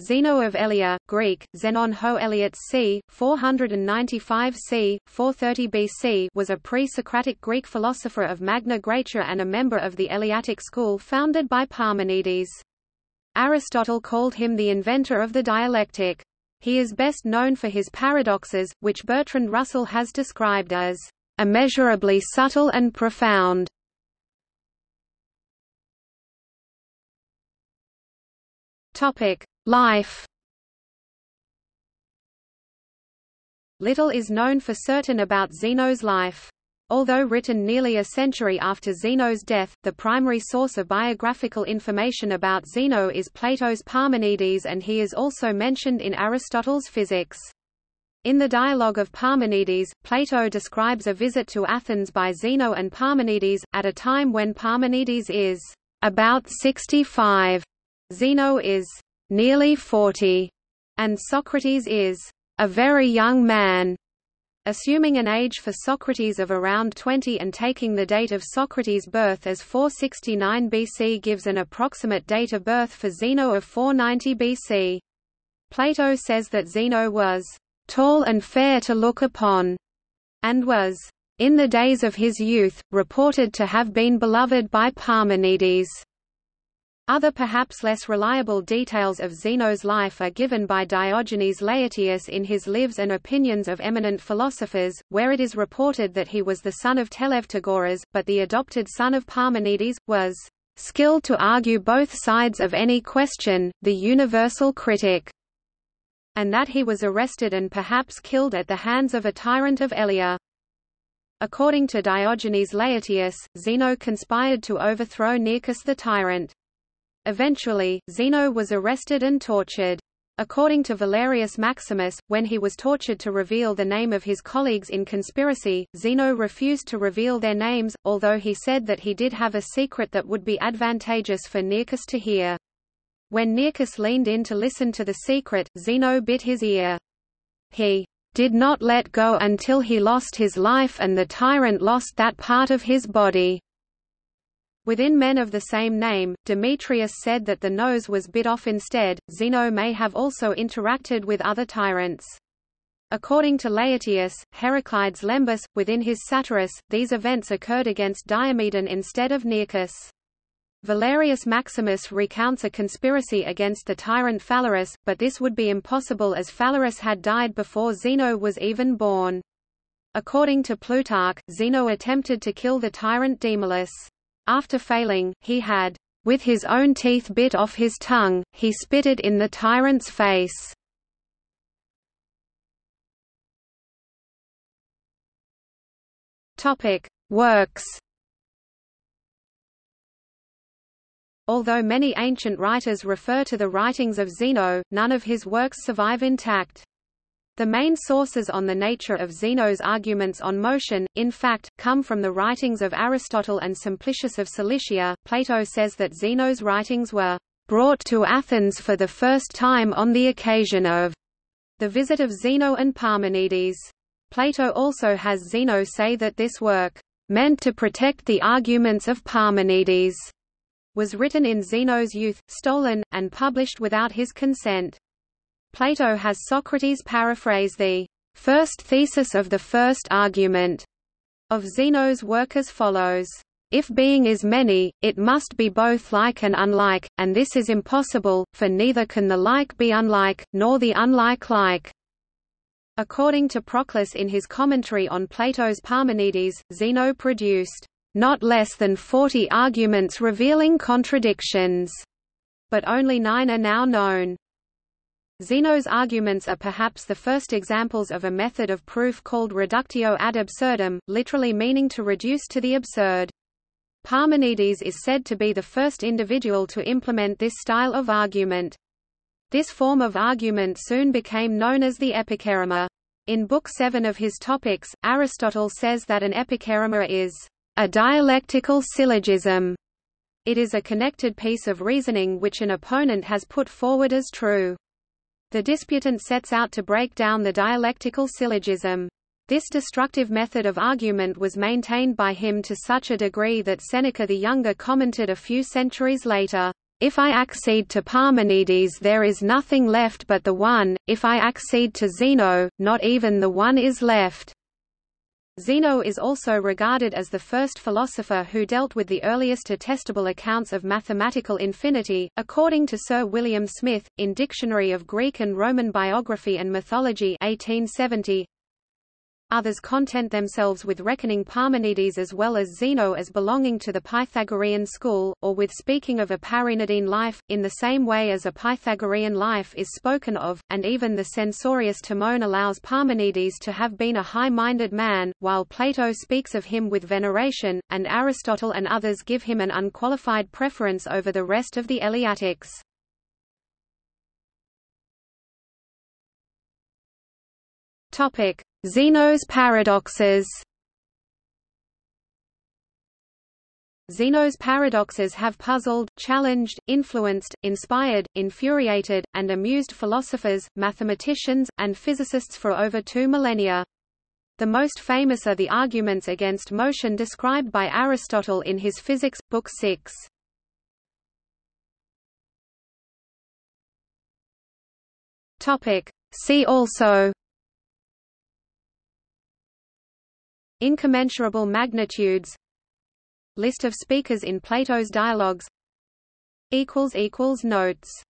Zeno of Elea, Greek, Zenon ho Eleates c. 495 c. 430 BC was a pre-Socratic Greek philosopher of Magna Graecia and a member of the Eleatic school founded by Parmenides. Aristotle called him the inventor of the dialectic. He is best known for his paradoxes, which Bertrand Russell has described as immeasurably subtle and profound. Topic: Life Little is known for certain about Zeno's life. Although written nearly a century after Zeno's death, the primary source of biographical information about Zeno is Plato's Parmenides and he is also mentioned in Aristotle's Physics. In the Dialogue of Parmenides, Plato describes a visit to Athens by Zeno and Parmenides, at a time when Parmenides is about 65. Zeno is nearly 40, and Socrates is a very young man. Assuming an age for Socrates of around 20 and taking the date of Socrates' birth as 469 BC gives an approximate date of birth for Zeno of 490 BC. Plato says that Zeno was tall and fair to look upon, and was, in the days of his youth, reported to have been beloved by Parmenides. Other perhaps less reliable details of Zeno's life are given by Diogenes Laertius in his Lives and Opinions of Eminent Philosophers, where it is reported that he was the son of Teleutagoras, but the adopted son of Parmenides, was skilled to argue both sides of any question, the universal critic, and that he was arrested and perhaps killed at the hands of a tyrant of Elea. According to Diogenes Laertius, Zeno conspired to overthrow Nearchus the tyrant. Eventually, Zeno was arrested and tortured. According to Valerius Maximus, when he was tortured to reveal the name of his colleagues in conspiracy, Zeno refused to reveal their names, although he said that he did have a secret that would be advantageous for Nearchus to hear. When Nearchus leaned in to listen to the secret, Zeno bit his ear. He did not let go until he lost his life and the tyrant lost that part of his body. Within men of the same name, Demetrius said that the nose was bit off instead. Zeno may have also interacted with other tyrants. According to Laertius, Heraclides Lembus, within his Satyrus, these events occurred against Diomedon instead of Nearchus. Valerius Maximus recounts a conspiracy against the tyrant Phalaris, but this would be impossible as Phalaris had died before Zeno was even born. According to Plutarch, Zeno attempted to kill the tyrant Demylus. After failing, he had, with his own teeth bit off his tongue, he spit it in the tyrant's face. Works. Although many ancient writers refer to the writings of Zeno, none of his works survive intact. The main sources on the nature of Zeno's arguments on motion, in fact, come from the writings of Aristotle and Simplicius of Cilicia. Plato says that Zeno's writings were brought to Athens for the first time on the occasion of the visit of Zeno and Parmenides. Plato also has Zeno say that this work, meant to protect the arguments of Parmenides, was written in Zeno's youth, stolen, and published without his consent. Plato has Socrates paraphrase the first thesis of the first argument of Zeno's work as follows. If being is many, it must be both like and unlike, and this is impossible, for neither can the like be unlike, nor the unlike like. According to Proclus in his commentary on Plato's Parmenides, Zeno produced not less than forty arguments revealing contradictions, but only nine are now known. Zeno's arguments are perhaps the first examples of a method of proof called reductio ad absurdum, literally meaning to reduce to the absurd. Parmenides is said to be the first individual to implement this style of argument. This form of argument soon became known as the epicherema. In Book 7 of his Topics, Aristotle says that an epicherema is a dialectical syllogism. It is a connected piece of reasoning which an opponent has put forward as true. The disputant sets out to break down the dialectical syllogism. This destructive method of argument was maintained by him to such a degree that Seneca the Younger commented a few centuries later, If I accede to Parmenides there is nothing left but the One, if I accede to Zeno, not even the One is left. Zeno is also regarded as the first philosopher who dealt with the earliest attestable accounts of mathematical infinity, according to Sir William Smith, in Dictionary of Greek and Roman Biography and Mythology 1870, Others content themselves with reckoning Parmenides as well as Zeno as belonging to the Pythagorean school, or with speaking of a Parmenidean life, in the same way as a Pythagorean life is spoken of, and even the censorious Timon allows Parmenides to have been a high-minded man, while Plato speaks of him with veneration, and Aristotle and others give him an unqualified preference over the rest of the Eleatics. Topic: Zeno's paradoxes Zeno's paradoxes have puzzled, challenged, influenced, inspired, infuriated, and amused philosophers, mathematicians, and physicists for over two millennia. The most famous are the arguments against motion described by Aristotle in his Physics, Book 6. See also Incommensurable magnitudes. List of speakers in Plato's dialogues. Notes